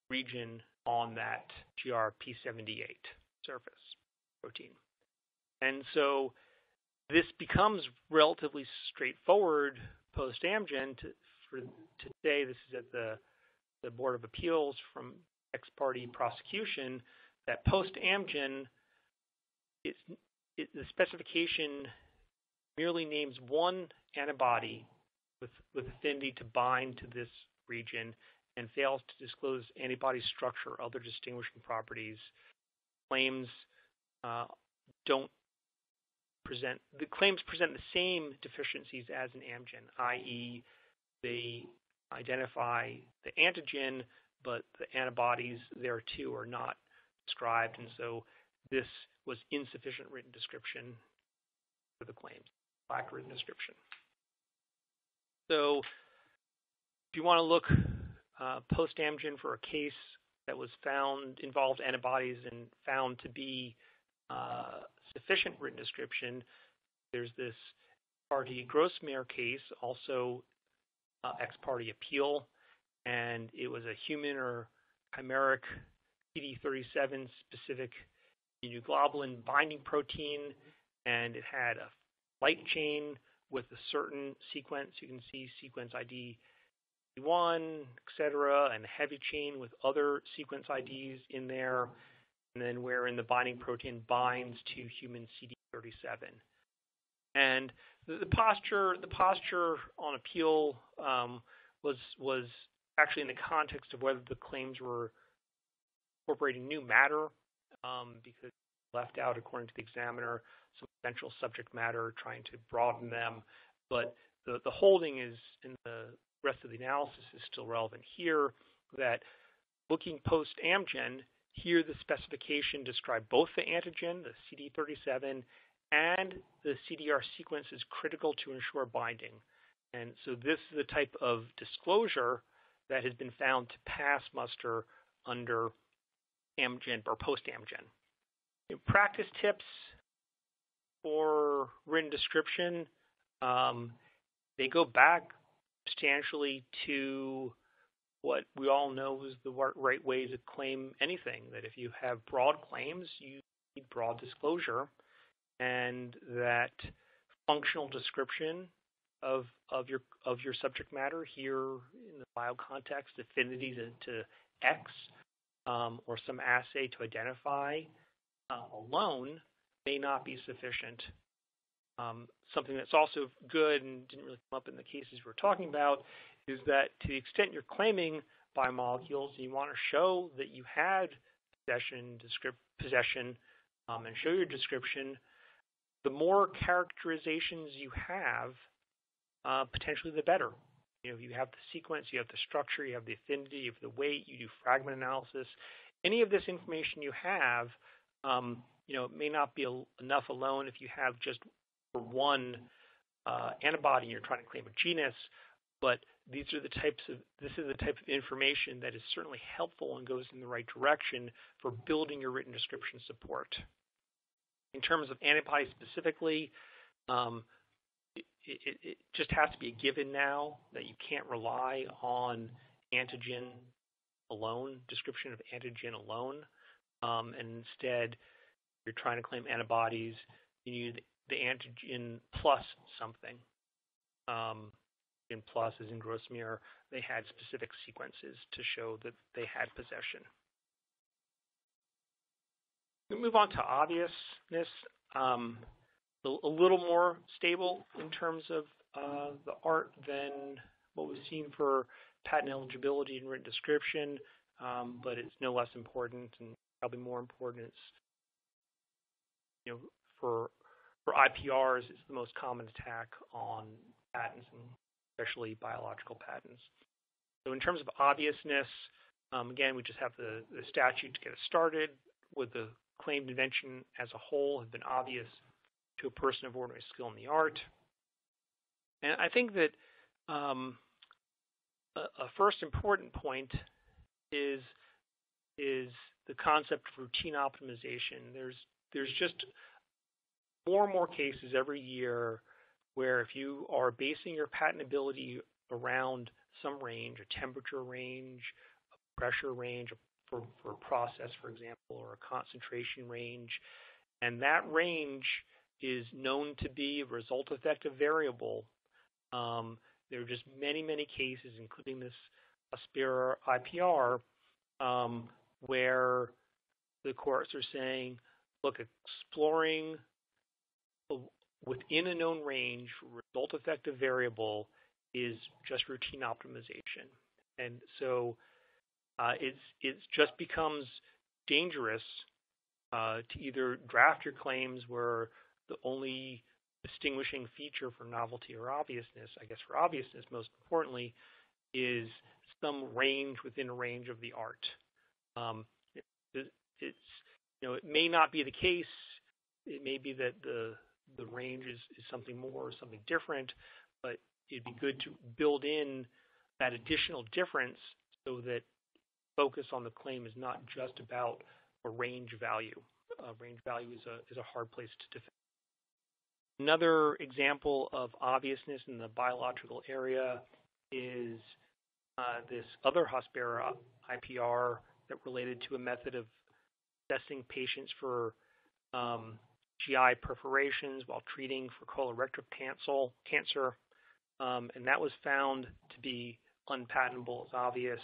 region on that GRP78 surface protein. And so this becomes relatively straightforward post Amgen to, for today. This is at the the Board of Appeals from ex parte prosecution that post Amgen, it, the specification merely names one antibody with, with affinity to bind to this region and fails to disclose antibody structure or other distinguishing properties. Claims uh, don't present the claims present the same deficiencies as an Amgen, i.e., they identify the antigen, but the antibodies there too are not described, and so this was insufficient written description for the claims, lack written description. So if you want to look uh, post Amgen for a case that was found involved antibodies and found to be uh, sufficient written description. There's this parte Grosmaire case, also uh, ex parte appeal, and it was a human or chimeric CD37 specific immunoglobulin binding protein, and it had a light chain with a certain sequence. You can see sequence ID 1, etc., and a heavy chain with other sequence IDs in there, and then wherein the binding protein binds to human CD37. And the, posture, the posture on appeal um, was was actually in the context of whether the claims were incorporating new matter, um, because left out, according to the examiner, some essential subject matter, trying to broaden them. But the, the holding is in the rest of the analysis is still relevant here that looking post Amgen, here the specification described both the antigen, the CD37, and the CDR sequence is critical to ensure binding. And so this is the type of disclosure that has been found to pass muster under Amgen or post Amgen. practice tips for written description, um, they go back substantially to what we all know is the right way to claim anything. That if you have broad claims, you need broad disclosure, and that functional description of of your of your subject matter here in the bio context, affinities to X, um, or some assay to identify uh, alone may not be sufficient. Um, something that's also good and didn't really come up in the cases we're talking about is that to the extent you're claiming biomolecules, you want to show that you had possession, possession um, and show your description, the more characterizations you have, uh, potentially the better. You know, you have the sequence, you have the structure, you have the affinity, you have the weight, you do fragment analysis. Any of this information you have, um, you know, it may not be enough alone if you have just one uh, antibody and you're trying to claim a genus, but these are the types of this is the type of information that is certainly helpful and goes in the right direction for building your written description support. In terms of antibodies specifically, um, it, it, it, just has to be a given now that you can't rely on antigen alone, description of antigen alone, um, and instead you're trying to claim antibodies, you need the antigen plus something. Um, in plus, as in Grosmaire, they had specific sequences to show that they had possession. We move on to obviousness. Um, a little more stable in terms of uh, the art than what we've seen for patent eligibility and written description, um, but it's no less important and probably more important. It's you know for for IPRs, it's the most common attack on patents and especially biological patents. So in terms of obviousness, um, again, we just have the, the statute to get us started. Would the claimed invention as a whole have been obvious to a person of ordinary skill in the art? And I think that um, a, a, first important point is is the concept of routine optimization. There's there's just more and more cases every year where if you are basing your patentability around some range, a temperature range, a pressure range for, for a process, for example, or a concentration range, and that range is known to be a result effective variable, um, there are just many, many cases, including this Hospira IPR, um, where the courts are saying, look, exploring within a known range, result effective variable is just routine optimization. And so uh, it's it just becomes dangerous uh, to either draft your claims where the only distinguishing feature for novelty or obviousness, I guess for obviousness most importantly, is some range within a range of the art. Um, it, it's you know it may not be the case. It may be that the the range is, is something more, or something different, but it'd be good to build in that additional difference so that focus on the claim is not just about a range value. A range value is a, is a hard place to defend. Another example of obviousness in the biological area is uh, this other Hospira IPR that related to a method of assessing patients for um, GI perforations while treating for colorectal cancer, um, and that was found to be unpatentable. It's obvious.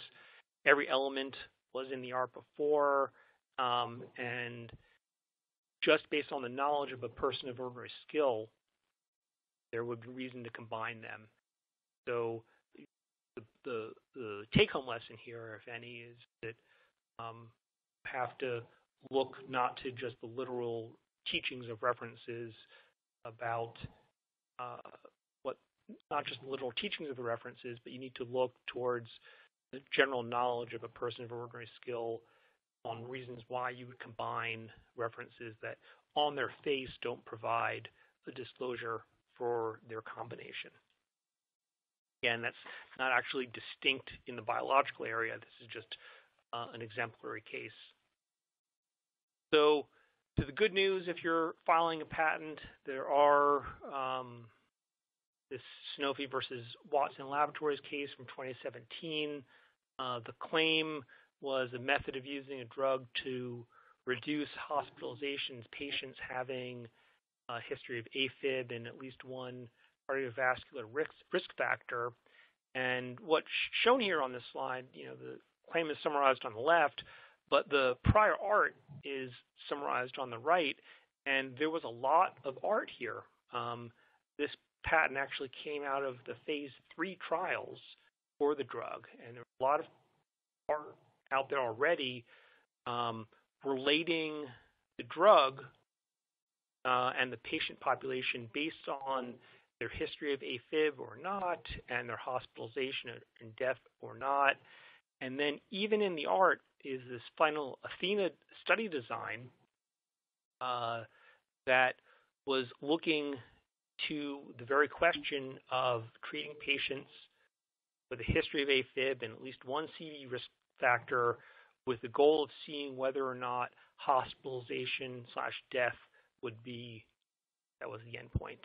Every element was in the art before, um, and just based on the knowledge of a person of ordinary skill, there would be reason to combine them. So the, the, the take-home lesson here, if any, is that um, have to look not to just the literal teachings of references about uh, what, not just the literal teachings of the references, but you need to look towards the general knowledge of a person of ordinary skill on reasons why you would combine references that on their face don't provide a disclosure for their combination. Again, that's not actually distinct in the biological area. This is just uh, an exemplary case. So to the good news, if you're filing a patent, there are um, this Sanofi versus Watson Laboratories case from 2017. Uh, the claim was a method of using a drug to reduce hospitalizations, patients having a history of AFib and at least one cardiovascular risk, risk factor. And what's shown here on this slide, you know, the claim is summarized on the left, but the prior art is summarized on the right. And there was a lot of art here. Um, this patent actually came out of the phase three trials for the drug. And there was a lot of art out there already um, relating the drug uh, and the patient population based on their history of AFib or not, and their hospitalization and death or not. And then even in the art is this final Athena study design uh, that was looking to the very question of treating patients with a history of AFib and at least one CV risk factor with the goal of seeing whether or not hospitalization slash death would be, that was the endpoint.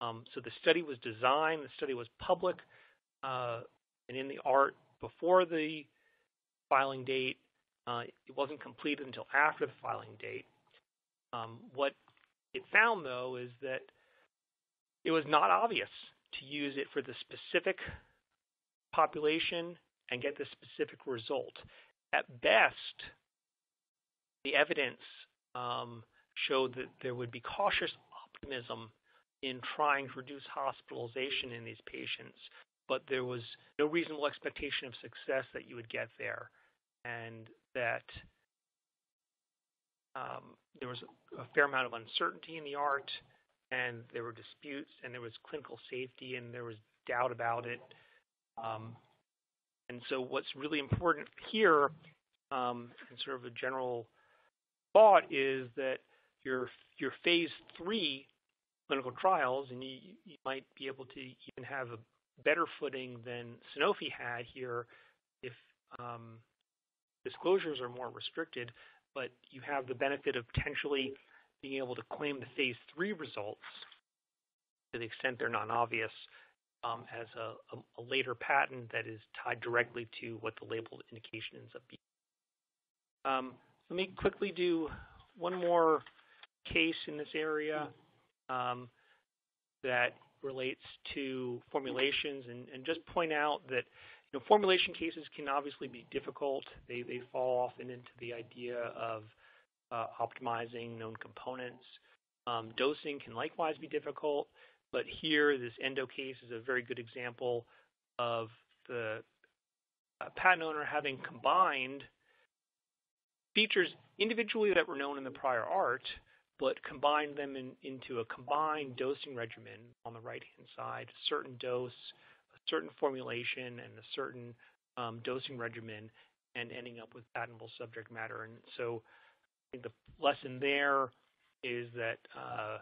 Um, so the study was designed, the study was public, uh, and in the art before the filing date. Uh, it wasn't completed until after the filing date. Um, what it found, though, is that it was not obvious to use it for the specific population and get the specific result. At best, the evidence um, showed that there would be cautious optimism in trying to reduce hospitalization in these patients, but there was no reasonable expectation of success that you would get there, and that um, there was a fair amount of uncertainty in the art, and there were disputes, and there was clinical safety, and there was doubt about it. Um, and so what's really important here, um, and sort of a general thought, is that your your phase three clinical trials, and you, you might be able to even have a better footing than Sanofi had here if um, disclosures are more restricted, but you have the benefit of potentially being able to claim the phase three results to the extent they're non-obvious um, as a, a, a, later patent that is tied directly to what the labeled indication ends up being. Um, let me quickly do one more case in this area um, that relates to formulations and, and, just point out that you know, formulation cases can obviously be difficult. They, they fall often into the idea of uh, optimizing known components. Um, dosing can likewise be difficult. But here, this endo case is a very good example of the uh, patent owner having combined features individually that were known in the prior art, but combined them in, into a combined dosing regimen on the right-hand side, certain dose, certain formulation, and a certain um, dosing regimen, and ending up with patentable subject matter. And so I think the lesson there is that uh,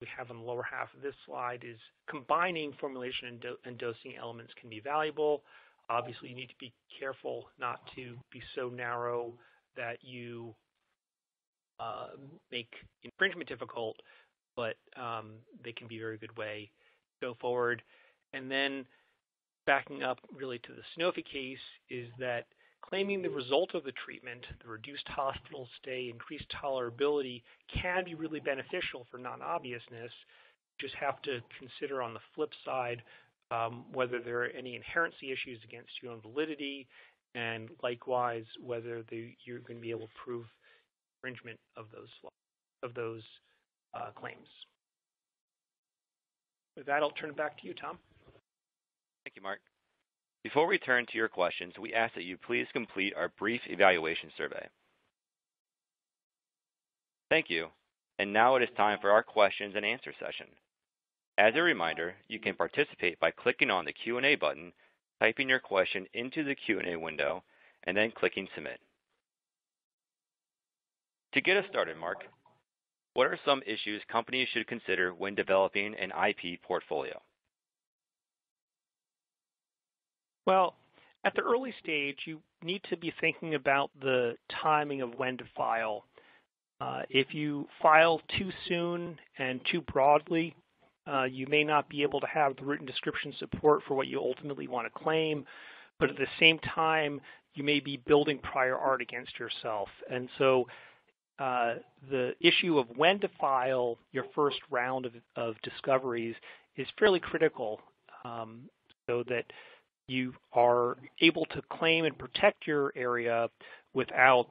we have on the lower half of this slide is combining formulation and, do and dosing elements can be valuable. Obviously, you need to be careful not to be so narrow that you uh, make infringement difficult, but um, they can be a very good way to go forward. And then backing up really to the Sanofi case is that claiming the result of the treatment, the reduced hospital stay, increased tolerability, can be really beneficial for non-obviousness. You just have to consider on the flip side um, whether there are any inherency issues against your own validity, and likewise whether the, you're going to be able to prove infringement of those of those uh, claims. With that, I'll turn it back to you, Tom. Thank you, Mark. Before we turn to your questions, we ask that you please complete our brief evaluation survey. Thank you. And now it is time for our questions and answer session. As a reminder, you can participate by clicking on the Q&A button, typing your question into the Q&A window, and then clicking Submit. To get us started, Mark, what are some issues companies should consider when developing an IP portfolio? Well, at the early stage, you need to be thinking about the timing of when to file. Uh, if you file too soon and too broadly, uh, you may not be able to have the written description support for what you ultimately want to claim, but at the same time, you may be building prior art against yourself. And so uh, the issue of when to file your first round of, of discoveries is fairly critical um, so that you are able to claim and protect your area without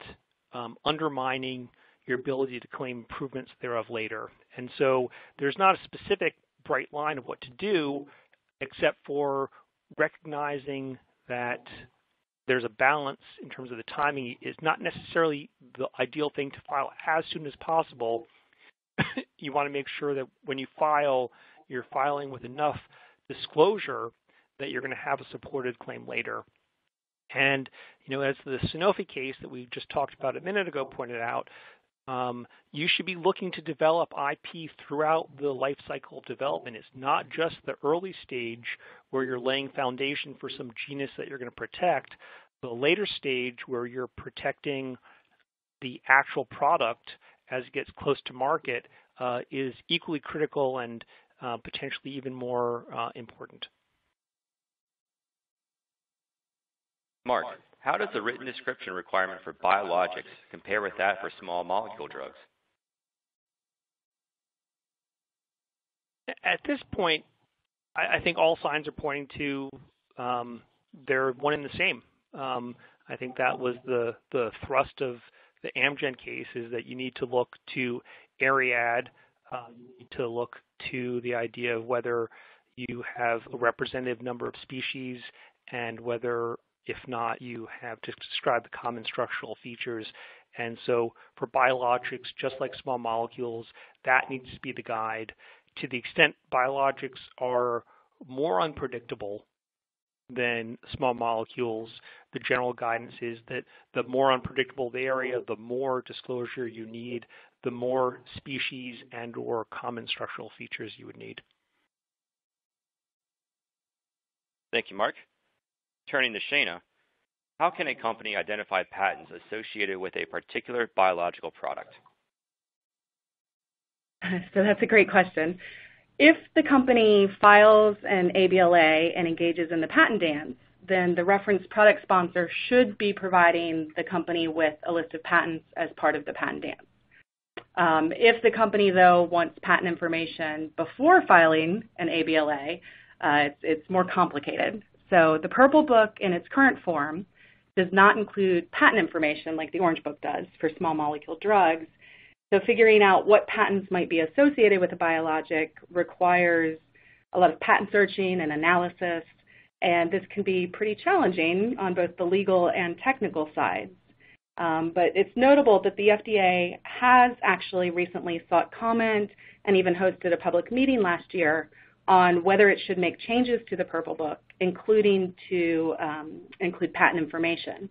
um, undermining your ability to claim improvements thereof later. And so there's not a specific bright line of what to do except for recognizing that there's a balance in terms of the timing. It's not necessarily the ideal thing to file as soon as possible. you want to make sure that when you file, you're filing with enough disclosure that you're going to have a supported claim later. And you know, as the Sanofi case that we just talked about a minute ago pointed out, um, you should be looking to develop IP throughout the life cycle of development. It's not just the early stage where you're laying foundation for some genus that you're going to protect. The later stage where you're protecting the actual product as it gets close to market uh, is equally critical and uh, potentially even more uh, important. Mark, how does the written description requirement for biologics compare with that for small molecule drugs? At this point, I, think all signs are pointing to um, they're one and the same. Um, I think that was the, the thrust of the Amgen case is that you need to look to Ariad, uh, you need to look to the idea of whether you have a representative number of species and whether if not, you have to describe the common structural features. And so for biologics, just like small molecules, that needs to be the guide. To the extent biologics are more unpredictable than small molecules, the general guidance is that the more unpredictable the area, the more disclosure you need, the more species and or common structural features you would need. Thank you, Mark. Turning to Shana, how can a company identify patents associated with a particular biological product? So that's a great question. If the company files an ABLA and engages in the patent dance, then the reference product sponsor should be providing the company with a list of patents as part of the patent dance. Um, if the company, though, wants patent information before filing an ABLA, uh, it's, it's, more complicated. So the Purple Book in its current form does not include patent information like the Orange Book does for small molecule drugs. So figuring out what patents might be associated with a biologic requires a lot of patent searching and analysis, and this can be pretty challenging on both the legal and technical sides. Um, but it's notable that the FDA has actually recently sought comment and even hosted a public meeting last year on whether it should make changes to the Purple Book, including to um, include patent information.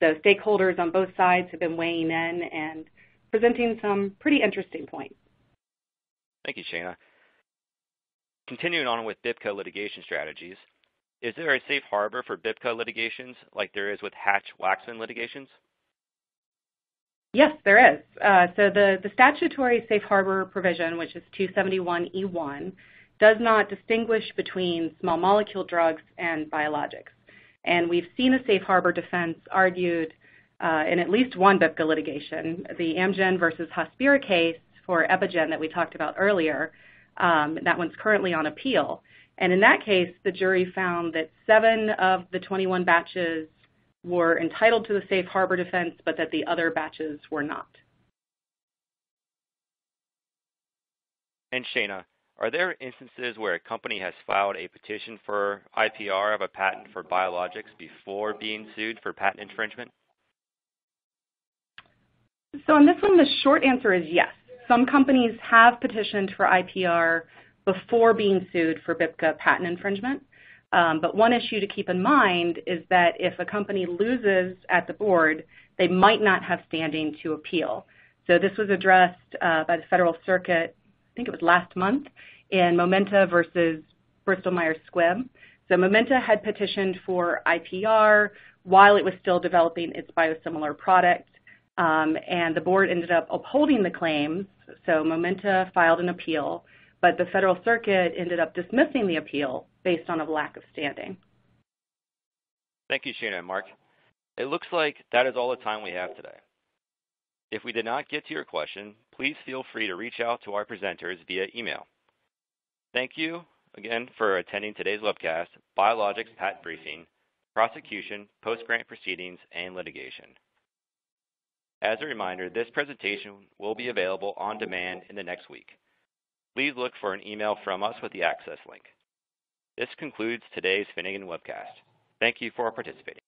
So stakeholders on both sides have been weighing in and presenting some pretty interesting points. Thank you, Shana. Continuing on with BPCIA litigation strategies, is there a safe harbor for BPCIA litigations like there is with Hatch-Waxman litigations? Yes, there is. Uh, so the, the statutory safe harbor provision, which is 271E1, does not distinguish between small molecule drugs and biologics. And we've seen a safe harbor defense argued uh, in at least one BPCIA litigation, the Amgen versus Hospira case for Epogen that we talked about earlier. Um, that one's currently on appeal. And in that case, the jury found that seven of the 21 batches were entitled to the safe harbor defense, but that the other batches were not. And Shana, are there instances where a company has filed a petition for IPR of a patent for biologics before being sued for patent infringement? So on this one, the short answer is yes. Some companies have petitioned for IPR before being sued for BPCIA patent infringement. Um, but one issue to keep in mind is that if a company loses at the board, they might not have standing to appeal. So this was addressed uh, by the Federal Circuit, think it was last month, in Momenta versus Bristol Myers Squibb. So Momenta had petitioned for IPR while it was still developing its biosimilar product, um, and the board ended up upholding the claims. So Momenta filed an appeal, but the Federal Circuit ended up dismissing the appeal based on a lack of standing. Thank you, Shana and Mark. It looks like that is all the time we have today. If we did not get to your question, please feel free to reach out to our presenters via email. Thank you again for attending today's webcast, Biologics Patent Briefing, Prosecution, Post-Grant Proceedings, and Litigation. As a reminder, this presentation will be available on demand in the next week. Please look for an email from us with the access link. This concludes today's Finnegan webcast. Thank you for participating.